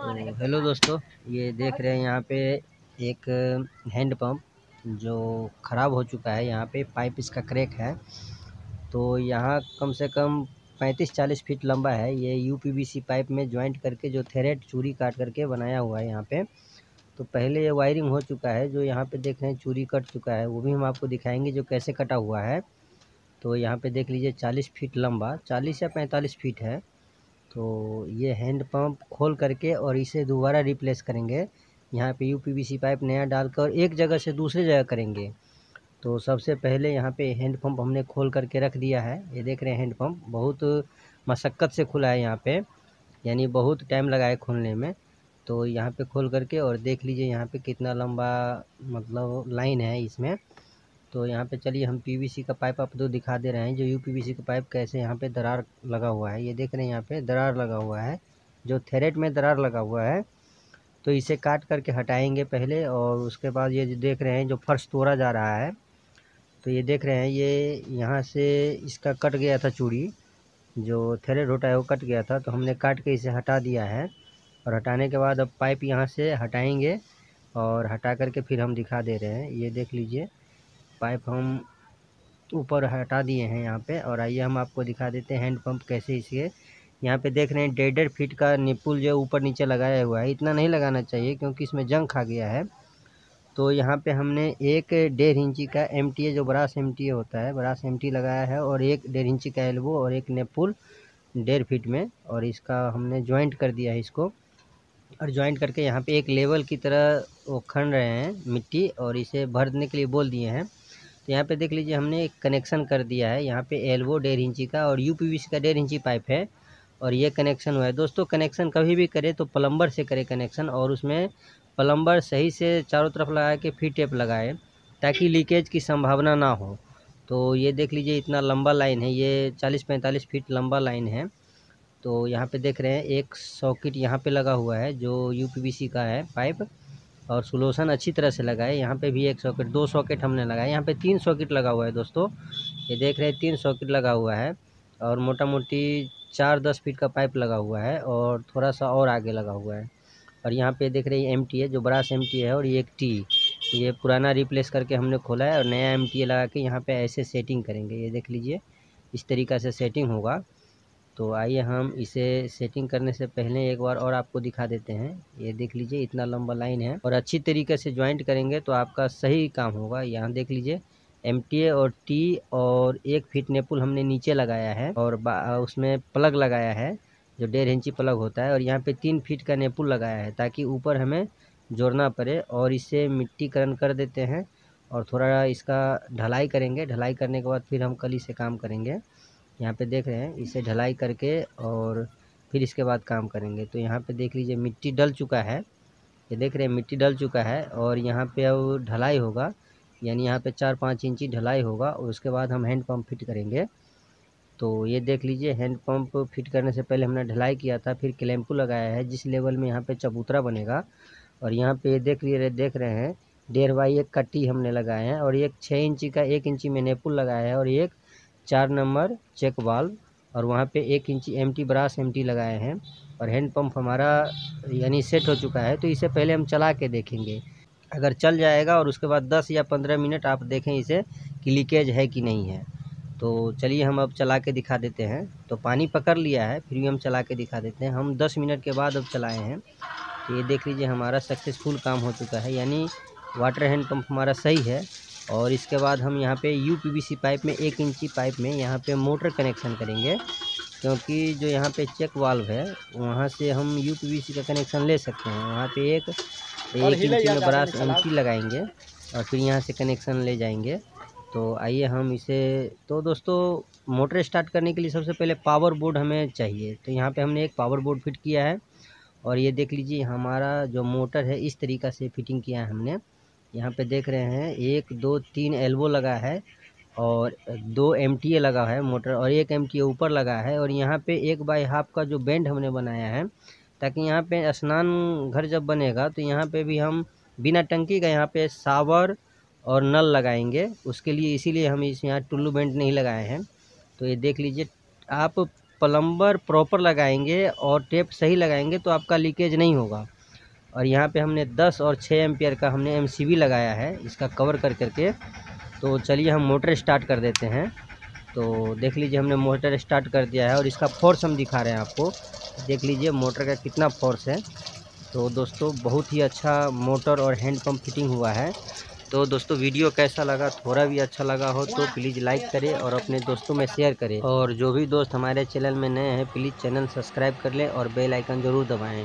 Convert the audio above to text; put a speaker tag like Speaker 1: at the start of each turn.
Speaker 1: तो हेलो दोस्तों, ये देख रहे हैं यहाँ पे एक हैंड पंप जो ख़राब हो चुका है। यहाँ पे पाइप इसका क्रैक है। तो यहाँ कम से कम 35-40 फीट लंबा है। ये यूपीवीसी पाइप में ज्वाइंट करके जो थेरेट चूड़ी काट करके बनाया हुआ है यहाँ पे। तो पहले ये वायरिंग हो चुका है, जो यहाँ पे देख रहे हैं चूड़ी कट चुका है, वो भी हम आपको दिखाएँगे जो कैसे कटा हुआ है। तो यहाँ पे देख लीजिए 40 फीट लंबा 40 या 45 फीट है। तो ये हैंड पंप खोल करके और इसे दोबारा रिप्लेस करेंगे। यहाँ पे यू पी पाइप नया डालकर एक जगह से दूसरे जगह करेंगे। तो सबसे पहले यहाँ पे हैंड पंप हमने खोल करके रख दिया है। ये देख रहे हैं हैंड पंप, बहुत मशक्क़त से खुला है यहाँ पे, यानी बहुत टाइम लगा है खोलने में। तो यहाँ पे खोल करके और देख लीजिए यहाँ पे कितना लंबा मतलब लाइन है इसमें। तो यहाँ पे चलिए हम पीवीसी का पाइप आपको दिखा दे रहे हैं। जो यू पीवीसी का पाइप कैसे यहाँ पे दरार लगा हुआ है, ये देख रहे हैं यहाँ पे दरार लगा हुआ है, जो थ्रेड में दरार लगा हुआ है। तो इसे काट करके हटाएँगे पहले और उसके बाद ये देख रहे हैं जो फर्श तोड़ा जा रहा है तो ये देख रहे हैं, ये यहाँ से इसका कट गया था चूड़ी, जो थ्रेड होता है वो कट गया था तो हमने काट के इसे हटा दिया है। और हटाने के बाद अब पाइप यहाँ से हटाएँगे और हटा करके फिर हम दिखा दे रहे हैं। ये देख लीजिए पाइप हम ऊपर हटा दिए हैं यहाँ पे। और आइए हम आपको दिखा देते हैं हैंड पंप कैसे इसके। यहाँ पे देख रहे हैं डेढ़ डेढ़ फीट का निपुल जो ऊपर नीचे लगाया हुआ है। इतना नहीं लगाना चाहिए क्योंकि इसमें जंग खा गया है। तो यहाँ पे हमने एक डेढ़ इंची का एमटीए जो ब्रास एम होता है, ब्रास एम लगाया है और एक डेढ़ इंची का एल्बो और एक नेपुल डेढ़ फीट में। और इसका हमने ज्वाइंट कर दिया है इसको। और ज्वाइंट करके यहाँ पे एक लेवल की तरह वो खन रहे हैं मिट्टी और इसे भरने के लिए बोल दिए हैं। यहाँ पे देख लीजिए, हमने एक कनेक्शन कर दिया है। यहाँ पे एल्बो डेढ़ इंची का और यूपीवीसी का डेढ़ इंची पाइप है। और ये कनेक्शन हुआ है। दोस्तों कनेक्शन कभी भी करें तो प्लम्बर से करें कनेक्शन और उसमें प्लम्बर सही से चारों तरफ़ लगा के फिर टेप लगाए ताकि लीकेज की संभावना ना हो। तो ये देख लीजिए, इतना लंबा लाइन है। ये 40-45 फीट लंबा लाइन है। तो यहाँ पे देख रहे हैं, एक सॉकेट यहाँ पे लगा हुआ है जो यूपीवीसी का है पाइप और सोलूशन अच्छी तरह से लगाए। यहाँ पे भी एक सॉकेट दो सॉकेट हमने लगाए। यहाँ पे तीन सॉकेट लगा हुआ है दोस्तों। ये देख रहे हैं, तीन सॉकेट लगा हुआ है और मोटा मोटी चार दस फीट का पाइप लगा हुआ है और थोड़ा सा और आगे लगा हुआ है। और यहाँ पे देख रहे हैं एमटी है, जो बड़ा एम टी है और ये एक टी ये पुराना रिप्लेस करके हमने खोला है और नया एम टी लगा के यहाँ पर ऐसे सेटिंग करेंगे। ये देख लीजिए, इस तरीक़ा से सेटिंग होगा। तो आइए हम इसे सेटिंग करने से पहले एक बार और आपको दिखा देते हैं। ये देख लीजिए, इतना लंबा लाइन है और अच्छी तरीके से ज्वाइंट करेंगे तो आपका सही काम होगा। यहाँ देख लीजिए एमटीए और टी और एक फिट नेपुल हमने नीचे लगाया है और उसमें प्लग लगाया है, जो डेढ़ इंची प्लग होता है और यहाँ पे तीन फीट का नेपुल लगाया है ताकि ऊपर हमें जोड़ना पड़े और इसे मिट्टीकरण कर देते हैं और थोड़ा इसका ढलाई करेंगे। ढलाई करने के बाद फिर हम कल इसे काम करेंगे। यहाँ पे देख रहे हैं, इसे ढलाई करके और फिर इसके बाद काम करेंगे। तो यहाँ पे देख लीजिए, मिट्टी डल चुका है। ये देख रहे हैं, मिट्टी डल चुका है और यहाँ पे अब ढलाई होगा। यानी यहाँ पे चार पाँच इंची ढलाई होगा और उसके बाद हम हैंड पंप फिट करेंगे। तो ये देख लीजिए, हैंड पंप फिट करने से पहले हमने ढलाई किया था, फिर क्लैम्पू लगाया है, जिस लेवल में यहाँ पे चबूतरा बनेगा। और यहाँ पे देख लिए देख रहे हैं, डेढ़ बाई एक कट्टी हमने लगाए हैं और एक छः इंची का एक इंची में नेपुल लगाया है और एक चार नंबर चेक वाल्व, और वहाँ पे एक इंची M T brass M T लगाए हैं, और हैंड पंप हमारा यानी सेट हो चुका है तो इसे पहले हम चला के देखेंगे। अगर चल जाएगा और उसके बाद 10 या 15 मिनट आप देखें इसे कि लीकेज है कि नहीं है। तो चलिए हम अब चला के दिखा देते हैं। तो पानी पकड़ लिया है, फिर भी हम चला के दिखा देते हैं। हम 10 मिनट के बाद अब चलाए हैं। तो ये देख लीजिए हमारा सक्सेसफुल काम हो चुका है, यानी वाटर हैंड पंप हमारा सही है। और इसके बाद हम यहाँ पे यूपीवीसी पाइप में एक इंची पाइप में यहाँ पे मोटर कनेक्शन करेंगे क्योंकि जो यहाँ पे चेक वाल्व है वहाँ से हम यूपीवीसी का कनेक्शन ले सकते हैं। वहाँ पे एक एक इंची में बड़ा एम लगाएँगे और फिर यहाँ से कनेक्शन ले जाएँगे। तो आइए हम इसे तो दोस्तों मोटर स्टार्ट करने के लिए सबसे पहले पावर बोर्ड हमें चाहिए। तो यहाँ पे हमने एक पावर बोर्ड फिट किया है और ये देख लीजिए हमारा जो मोटर है इस तरीक़ा से फिटिंग किया है हमने। यहाँ पे देख रहे हैं, एक, दो, तीन एल्बो लगा है और दो एम लगा है मोटर और एक एम ऊपर लगा है और यहाँ पे एक बाई हाफ़ का जो बेंड हमने बनाया है, ताकि यहाँ पे स्नान घर जब बनेगा तो यहाँ पे भी हम बिना टंकी का यहाँ पे सावर और नल लगाएँगे। उसके लिए इसीलिए हम इस यहाँ टुल्लू बेंड नहीं लगाए हैं। तो ये देख लीजिए, आप प्लम्बर प्रॉपर लगाएँगे और टेप सही लगाएँगे तो आपका लीकेज नहीं होगा। और यहाँ पे हमने 10 और 6 एम्पियर का हमने एमसीबी लगाया है, इसका कवर कर करके। तो चलिए हम मोटर स्टार्ट कर देते हैं। तो देख लीजिए हमने मोटर स्टार्ट कर दिया है और इसका फोर्स हम दिखा रहे हैं आपको। देख लीजिए मोटर का कितना फोर्स है। तो दोस्तों, बहुत ही अच्छा मोटर और हैंड फिटिंग हुआ है। तो दोस्तों वीडियो कैसा लगा, थोड़ा भी अच्छा लगा हो तो प्लीज़ लाइक करें और अपने दोस्तों में शेयर करें। और जो भी दोस्त हमारे चैनल में नए हैं प्लीज़ चैनल सब्सक्राइब कर लें और बेल आइकन ज़रूर दबाएँ।